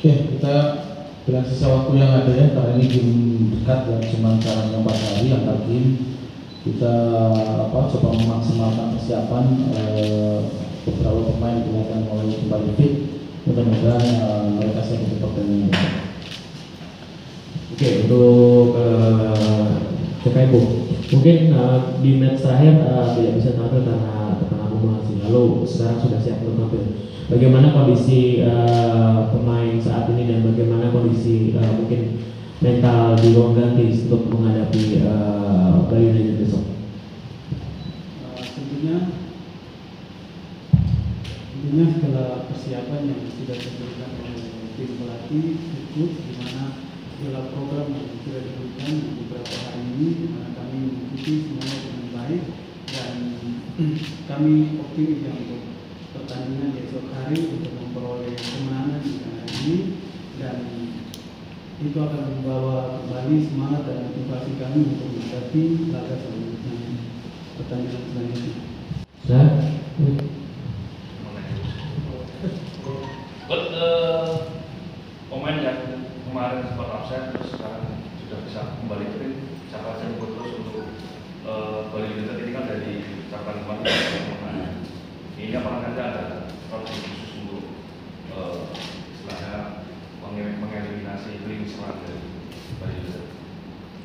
Oke, kita dengan sisa waktu yang ada ya, karena ini game dekat dan cuma caranya empat hari antar game kita apa coba memaksimalkan persiapan eh, beberapa pemain yang akan mulai kembali fit mudah-mudahan eh, mereka siap untuk pertandingan Oke, untuk uh, Cekaibu, mungkin uh, di match terakhir uh, tidak bisa tampil karena akumulasi. Lalu sekarang sudah siap untuk tampil. Bagaimana kondisi uh, pemain saat ini dan bagaimana kondisi uh, mungkin mental di ruang ganti untuk menghadapi uh, Bali United besok? Tentunya tentunya segala persiapan yang sudah diberikan oleh tim pelatih itu di mana segala program yang sudah diberikan beberapa hari ini di mana kami mengikuti semuanya dengan baik kami optimis ya untuk pertandingan di esok hari untuk memperoleh kemenangan di hari ini dan itu akan membawa kembali semangat dan motivasi kami untuk menghadapi laga selanjutnya pertandingan selanjutnya. Sudah? Eh, pemain yang kemarin sempat absen terus sekarang sudah bisa kembali fit, cabang kemarin ini apakah nanti ada strategi khusus untuk eh, istilahnya mengel- mengeliminasi link serang dari?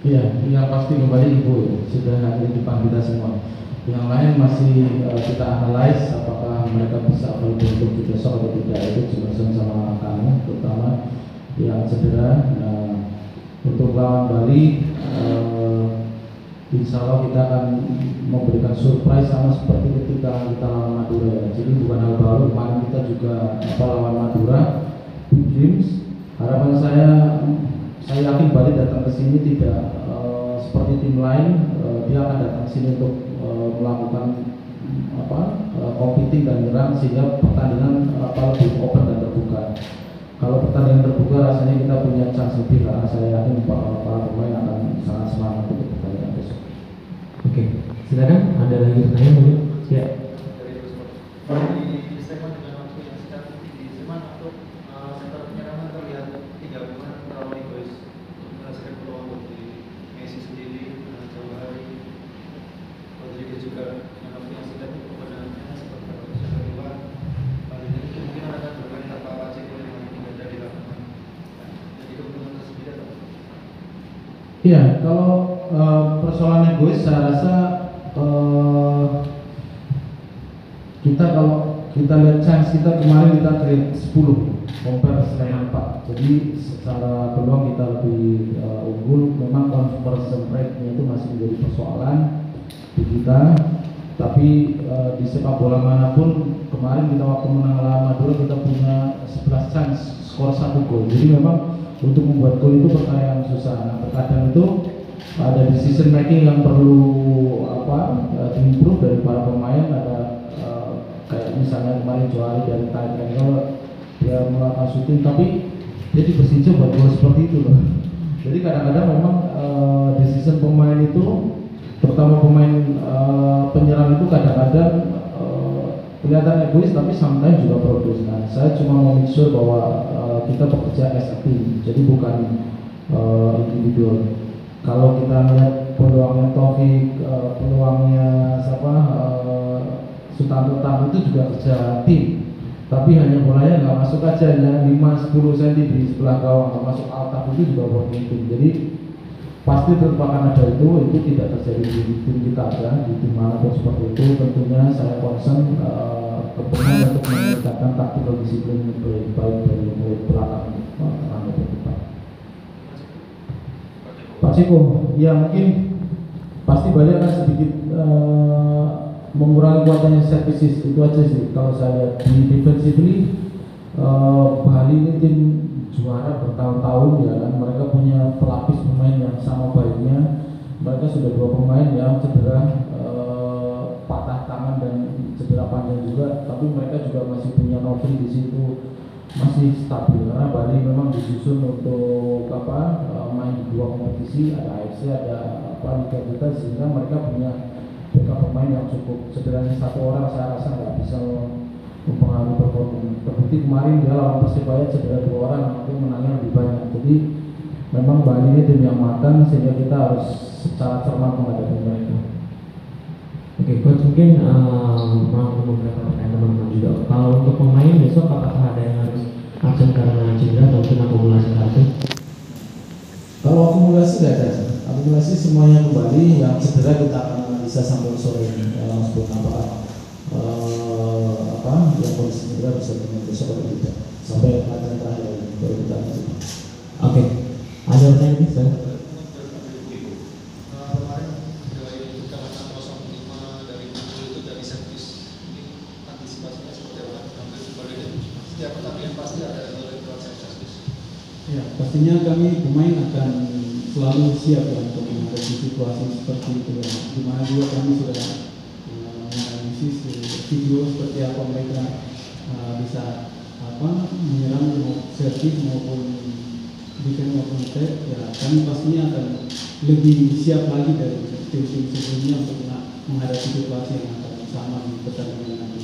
Iya, yang pasti kembali Ibu sudah ada di depan kita semua. Yang lain masih eh, kita analyze apakah mereka bisa available untuk di besok atau tidak itu juga sama kami, terutama yang cedera. Nah, untuk lawan Bali, eh, insya Allah kita akan memberikan surprise sama seperti ketika kita lawan Madura ya. Jadi bukan hal baru, kemarin kita juga lawan Madura, big games. Harapan saya saya yakin Bali datang ke sini tidak eh, seperti tim lain, eh, dia akan datang ke sini untuk eh, melakukan apa competing dan menyerang sehingga pertandingan apa lebih open dan terbuka. Kalau pertandingan terbuka rasanya kita punya chance lebih karena saya yakin para, para pemain akan sangat semangat untuk pertandingan besok. Oke, silakan. Ada lagi pertanyaan mungkin? Ya. di segmen dengan waktu yang singkat di segmen untuk uh, sektor penyerangan terlihat tiga pemain terlalu egois untuk menyelesaikan peluang untuk di Messi sendiri, uh, Jawa Hari, Rodriguez juga dengan waktu yang singkat itu kebenarannya seperti apa bisa kedua paling ini kemungkinan akan bermain tanpa Pace yang masih ada di lapangan. Jadi kebetulan tersebut atau Iya, kalau eh, persoalan egois saya rasa eh, kita kalau kita lihat chance kita kemarin kita create 10 compare dengan 4 jadi secara peluang kita lebih eh, unggul. Memang conversion rate-nya itu masih menjadi persoalan di kita. Tapi eh, di sepak bola mana pun kemarin kita waktu menang lawan Madura kita punya 11 chance skor satu gol. Jadi memang untuk membuat gol itu perkara yang susah. Nah terkadang itu ada decision making yang perlu apa eh, diimprove dari para pemain. Ada eh, kayak misalnya kemarin Johari dari angle dia melakukan shooting. Tapi dia di Persija buat gol seperti itu loh. Jadi kadang-kadang memang eh, decision pemain itu terutama pemain eh, penyerang itu kadang-kadang eh, kelihatan egois tapi sometimes juga produce. Nah, saya cuma mau make sure bahwa eh, kita bekerja as a team, jadi bukan eh, individual. Kalau kita lihat peluangnya Taufik, eh, peluangnya siapa, eh, Sutanto itu juga kerja tim. Tapi hanya bolanya nggak masuk aja, hanya 5-10 cm di sebelah gawang, nggak masuk altaf itu juga working tim. Jadi pasti akan ada itu itu tidak terjadi di tim kita ya di tim mana pun seperti itu tentunya saya concern uh, kepentingan untuk meningkatkan taktikal disiplin baik baik dari mulai belakang tengah maupun depan. Pak Ciko, ya mungkin pasti banyak kan sedikit uh, mengurangi kuotanya set pieces itu aja sih. Kalau saya di defensively uh, Bali ini tim juara bertahun-tahun ya kan. Mereka punya pelapis pemain yang sama baiknya. Mereka sudah dua pemain yang cedera tangan dan cedera panjang juga tapi mereka juga masih punya Novri di situ. Masih stabil karena Bali memang disusun untuk apa eh, main di dua kompetisi ada AFC ada apa Liga kita sehingga mereka punya backup pemain yang cukup. Cederanya satu orang saya rasa nggak bisa mempengaruhi performanya terbukti kemarin dia lawan Persibaya cedera dua orang tapi menangnya lebih banyak. Jadi memang Bali ini tim yang matang sehingga kita harus secara cermat menghadapi mereka Oke, coach mungkin uh, mau beberapa pertanyaan teman-teman juga. Kalau untuk pemain besok apakah ada yang harus absen karena cedera atau mungkin akumulasi kartu? Kalau akumulasi tidak ada, akumulasi semuanya kembali. Yang cedera kita akan analisa sampai sore ini. Ya, langsung apakah eh, apa yang kondisi cedera bisa dengan besok atau tidak. Sampai latihan terakhir baru kita lanjut. Oke, ada pertanyaan lagi? Saya? Eh, kemarin dari kecamatan 05 dari Bungkul itu dari servis ini antisipasinya seperti apa? Hampir sebaliknya setiap pertandingan pasti ada dari servis. Ya, pastinya kami pemain akan selalu siap ya untuk menghadapi situasi seperti itu ya. Di mana juga kami sudah eh, menganalisis eh, video seperti apa mereka eh, bisa apa menyerang mau servis maupun defense maupun attack ya kami pastinya akan lebih siap lagi dari tim-tim sebelumnya untuk menghadapi situasi yang akan sama di pertandingan nanti.